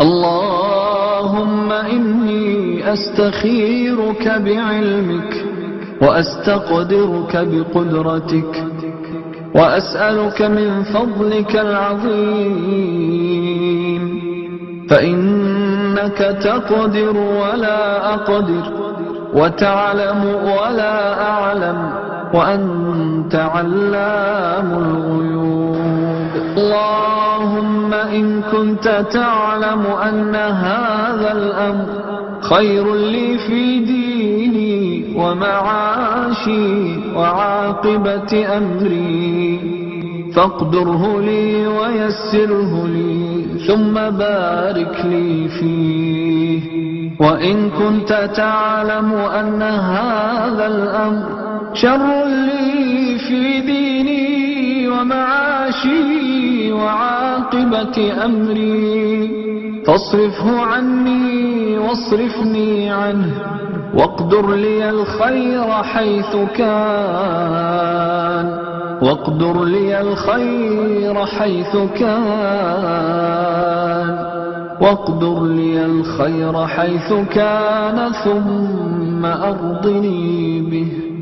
اللهم إني أستخيرك بعلمك وأستقدرك بقدرتك وأسألك من فضلك العظيم فإنك تقدر ولا أقدر وتعلم ولا أعلم وأنت علام الغيوب إن كنت تعلم أن هذا الأمر خير لي في ديني ومعاشي وعاقبة أمري. فاقدره لي ويسره لي ثم بارك لي فيه. وإن كنت تعلم أن هذا الأمر شر لي في ديني ومعاشي وعاقبة أمري. فاصرفه عني واصرفني عنه. واقدر لي الخير حيث كان. واقدر لي الخير حيث كان. واقدر لي الخير حيث كان ثم أرضني به.